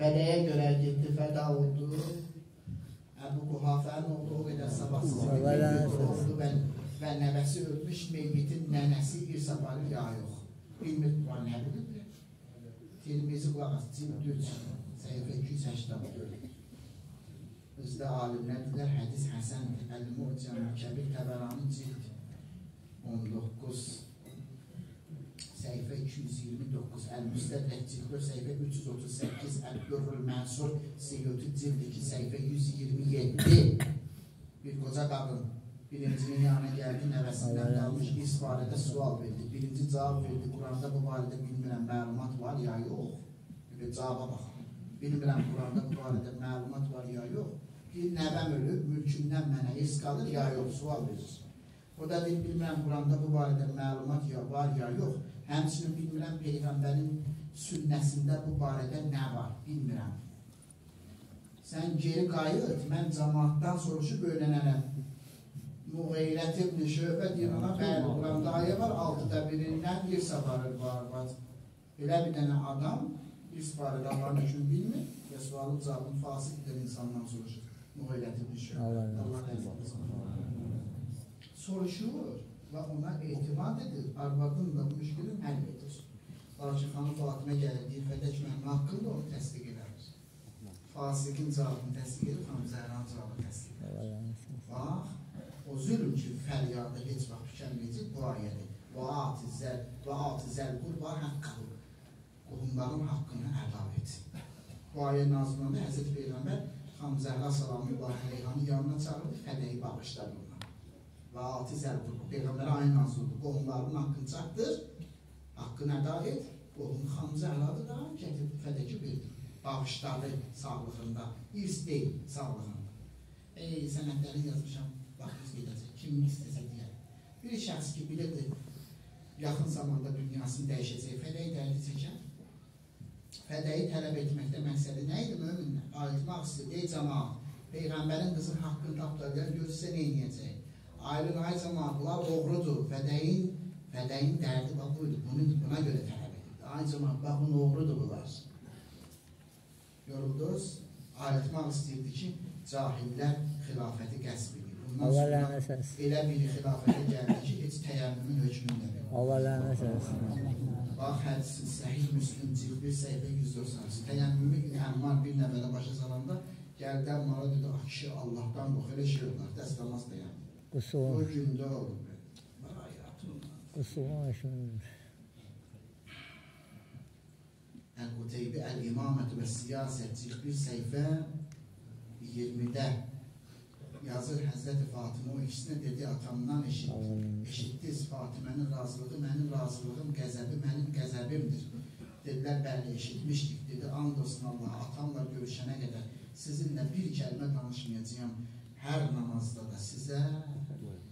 Fədəyə görə getdi, fəda oldu. Əbu Quhafənin oğlu o qədər sabahsız oldu və, və nəvəsi ölmüş meyyitin nənəsi bir safarı ya yox. Bilmir var nə bilir. Tirmizi qulaq as, cild 3, səhifə 284. Bizdə alimlər dedilər, hədis həsəndir. Əl-Mu'cam, Kəbir Təbərani cild 19, səhifə 229, Əl-Müstədrək cild 4, səhifə 338, Əl-Qürrül Mənsur, Siyuti cild 2, səhifə 127. Bir qoca qadın birincinin yanına gəldi, nəvəsindən qalmış iz barədə sual verdi. Birinci cavab verdi, Quranda bu barədə bilmirəm, məlumat var ya yox. Bir cavaba baxın. Bilmirəm, Quranda bu barədə məlumat var ya yox. Bir nəvəm ölüb, mülkümdən mənə iz qalır ya yox, sual verir. O da deyir, bilmirəm, Quranda bu barədə məlumat ya var ya yox. Həmçinin bilmirəm, Peyğəmbərin sünnəsində bu barədə nə var, bilmirəm. Sən geri qayıt, mən cəmaatdan soruşub öyrənərəm. Müğeyrət ibn Şöbə deyir ona, bəli, Quranda ayə var, altıda birindən bir səfarı var, var. Elə bir dənə adam bir barədə Allahın hökmünü bilmir və sualın cavabını fasik edən insandan soruşur. Müğeyrət ibn Şöbə. Allah razı etsin. Soruşur və ona etimad edir, arvadın da bu müşkülün həll edir. Lakin xanım Fatimə gəlir, deyir, fədək mənim haqqımda onu təsdiq edəmir. Fasiqin cavabını təsdiq edir, xanım Zəhranın cavabını təsdiq edir. Bax, o zülm ki, fəryada heç vaxt tükənməyəcək bu ayədir. Və ati zəl, və ati zəl qurba haqqı. Qohumların haqqını əda et. Bu ayə nazil olanda Həzrət Peyğəmbər xanım Zəhra salamullah əleyhanın yanına çağırıb fədəyi bağışladı ona. Və ati zəl qurba. Peyğəmbərə ayə nazil oldu. Qohumların haqqını çatdır, haqqını əda et. Qohum xanım Zəhradır da gətirdi fədəki verdi. Bağışladı sağlığında, irs deyil sağlığında. Ey sənədləri yazmışam, vaxtınız gedəcək, kimin istəsə deyər. Bir şəxs ki, bilirdi, yaxın zamanda dünyasını dəyişəcək, fədəyi dərdi çəkər. Fədəyi tələb etməkdə məqsədi nə idi möminlər? Ayıtmaq istəyir, ey cəmaat, Peyğəmbərin qızın haqqını tapdırlar, görsə nə edəcək? Aylın ay cəmaatlar oğrudur, fədəyin, fədəyin dərdi bax buydu, bunu, buna görə tələb edir. Ay cəmaat, baxın oğrudur bunlar. Yoruldunuz, ayıtmaq istəyirdi ki, cahillər xilafəti qəsb edir. Bundan Allah rəhmət eləsin. elə bir xilafətə gəldi ki, heç təyəmmümün hökmünü də verir. Allah rəhmət eləsin. Bax, hədisi səhih Müslüm cild 1 səhifə 190. Təyəmmümü Əmmar bir nəvələ başa salanda gəldi Əmmara dedi, ah kişi Allahdan qox, elə şey olar, dəstəmaz təyəmmüm. O Qusuğun, gündə oldu. Aşınır. Əl-Quteybi Əl-İmamət və Siyasət cild 1 səhifə 20-də yazır Həzrəti Fatimə o ikisinə dedi atamdan eşit, eşitdiniz Fatimənin razılığı mənim razılığım, qəzəbi mənim qəzəbimdir. Dedilər bəli eşitmişdik. Dedi and olsun Allah atamla görüşənə qədər sizinlə bir kəlmə danışmayacağam. Hər namazda da sizə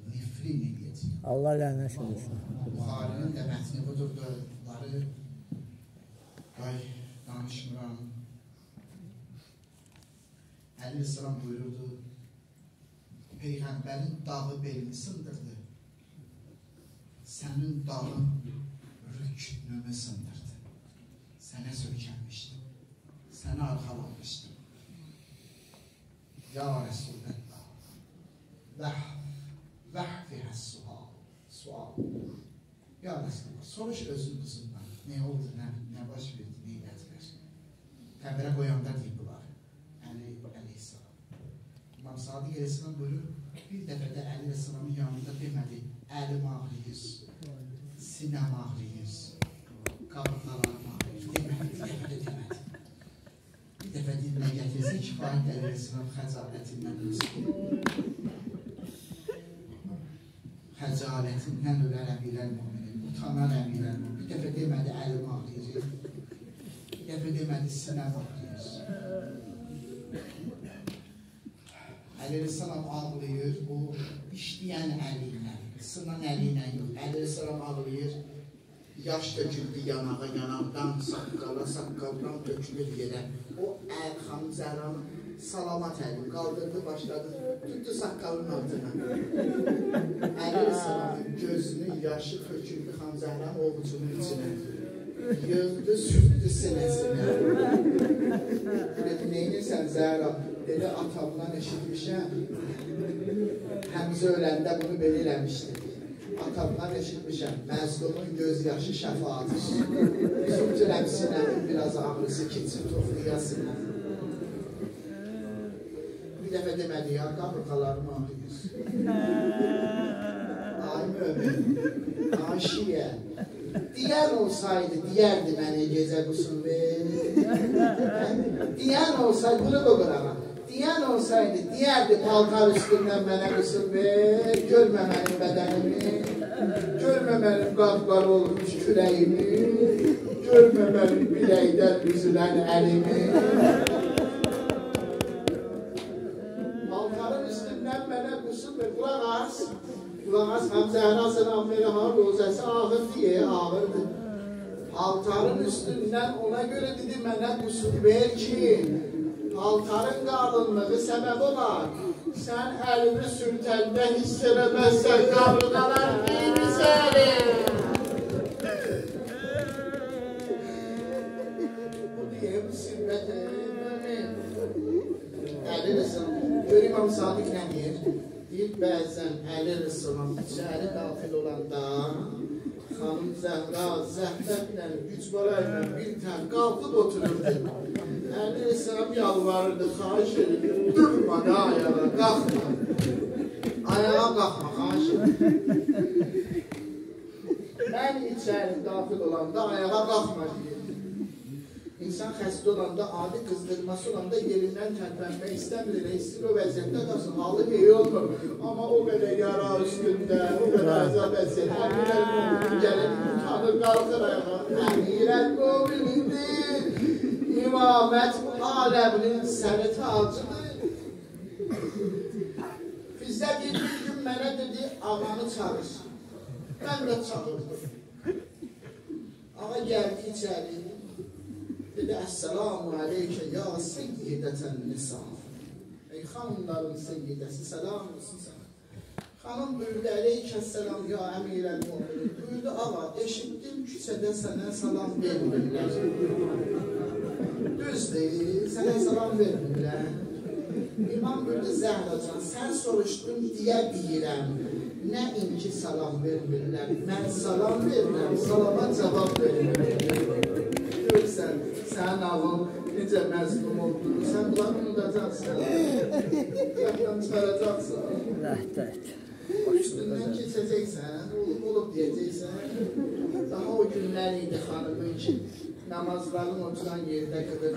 nifrin edəcəyəm. Allah rəhmət eləsin. Buxarinin də mətni budur da bunları ay danışmıram. Əli İslam buyururdu, Peyğəmbərin dağı belini sındırdı. Sənin dağın rüknünü sındırdı. Sənə sökənmişdim. Sənə arxalanmışdım. Ya Resulallah, vəh, vəh fihəs sual. Ya Resulallah, soruş özün qızından. Ne oldu, nə, nə baş verdi, nə elədilər? Qəbrə qoyanda deyib bunlar. Əli əleyhissalam. İmam Sadiq əleyhissalam buyurur, bir dəfə də Əli əleyhissalamın yanında demədi, əlim ağrıyır, sinəm ağrıyır, qabıqlarım ağrıyır, demədi, də demədi. Bir dəfə dilinə gətirsə kifayət Əli əleyhissalam xəcalətindən ölsün. Xəcalətindən ölər əmirəl müminin, utanan əmirəl müminin. Bir dəfə demədi, əlim ağrıyır, bir dəfə demədi, sinəm ağrıyır. Əleyhisselam ağlayır, o işləyən əli ilə, sınan əli ilə yox. Əleyhisselam ağlayır, yaş döküldü yanağa, yanaqdan saqqala, saqqaldan dökülür yerə. O əl xanım Zəhranın salamat əli qaldırdı, başladı, tutdu saqqalın altına. Yaşı töküldü xanım Zəhranın ovucunun içinə. Yığdı, sürtdü sinəsinə. Zəhra, dedi atamdan eşitmişəm. Həmzə öləndə bunu belə eləmişdi. Atamdan eşitmişəm. Məzlumun göz yaşı şəfaatdır. Bizim cürəm sinəmin biraz ağrısı keçsin toxluyasın. Bir dəfə demədi ya, qabırqalarım ağrıyır. Ay mömin, ay şiyə. Diyen olsaydı, diyerdi beni gece kusun be. Diyen olsaydı, bunu da bırakma. Diyen olsaydı, diyerdi paltar üstünden bana kusun be. Görme benim bedenimi. Görme benim kapkar olmuş küreğimi. Görme benim bilekten üzülen elimi. Bulamaz hem Zehra selam Harp olsası ağır diye ağırdı. Altarın üstünden ona göre dedi menet musibeye ki altarın darlılığı sebep olar. Sen elini sürtende hissedemezsen kabrınalar bir seni. Bu diye musibet elini sürtende. Göreyim Sadık ne diye? Deyir, bəzən Əli Rıslım içəri daxil olanda Xanım Zəhra zəhmətlə, güc barayla bir tər qalxıb otururdu. Əli Rıslım yalvarırdı, xahiş edir, durma da ayağa, qalxma. Ayağa qalxma, xahiş edir. Mən içəri daxil olanda ayağa qalxma deyir. İnsan xəstə olanda, adi qızdırması olanda yerindən tərpənmək istəmir, elə istir o vəziyyətdə qalsın, halı iyi olmur. Amma o qədər yara üstündə, o qədər əzab əzir, əmirəl mümkün gəlir, utanır, qalxır ayağa. Əmirəl müminindir, imamət aləminin səni tacıdır. Bizdə bir, bir gün mənə dedi, ağanı çağır. Mən də çağırdım. Ağa gəldi içəri, dedi Esselamu aleyke ya seyyideten nisa. Ey hanımların seyyidesi selam olsun sana. Hanım buyurdu aleyke selam ya emirel mu'minin. Buyurdu ağa eşittim küçede sana salam vermirler. Düz değil, sana salam vermirler. İmam buyurdu Zəhracan, sən soruşdun deyə deyirəm. Nə inki salam vermirlər, mən salam verirəm, salama cavab verirəm. Görürsən, sənin ağın necə məzlum olduğunu, sən bunları unudacaqsan, yaddan çıxaracaqsan. Rəhbət. Üstündən keçəcəksən, olub olub deyəcəksən. Daha o günlər idi xanımın ki, namazların oturan yerdə qılır.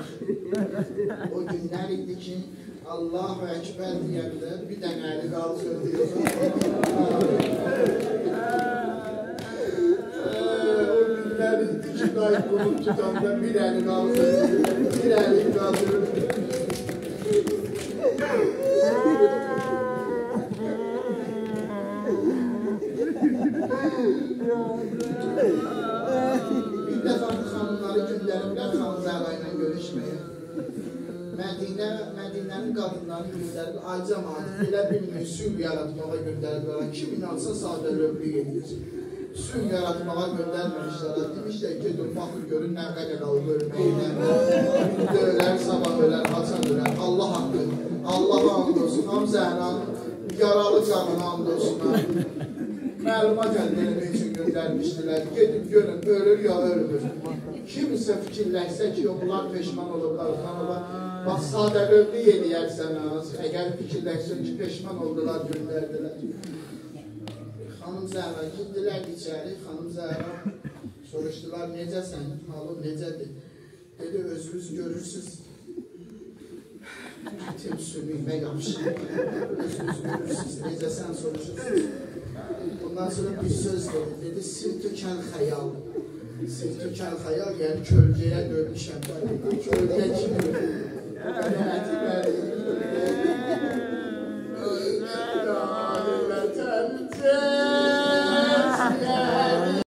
O günlər idi ki, Allahu Ekber deyəndə bir dənə əli qalxırdı. O günlər idi ki, dayı qulub tutanda bir əli qalxırdı, bir əli qaldırırdı. Bir dəfə xanımları göndəriblər xanım Zəhra ilə görüşməyə. Mədinə, Mədinənin qadınlarını göndərib, ay cəmaat, belə bilmir, sülh yaratmağa göndəriblər. Kim inansa sadə lövlük edir. Sülh yaratmağa göndərməmişlər. Demişlər, gedin, baxın, görün, nə qədər qalıb ölməklə. İndi ölər, sabah ölər, haçan ölər. Allah haqqı, Allah and olsun. Ham Zəhranın yaralı canına and olsun. Məlumat əldə etmək üçün göndərmişdilər. Gedib görün, ölür ya ölmür. Kimsə fikirləşsə ki, onlar peşman olublar, xanıma, bax, sadəlövlük eləyərsən az, əgər fikirləşsin ki, peşman oldular, göndərdilər. Xanım Zəhra girdilər içəri, xanım Zəhra soruşdular, necəsən, halın necədir? Dedi, özünüz görürsünüz, Ətim sümüyümə yapışır. Özünüz görürsünüz, necəsən soruşursunuz. Ondan sonra bir söz dedi, dedi, sirtükən xəyal. Sirtükən xəyal, yəni kölgəyə dönmüşəm. Kölgə kimi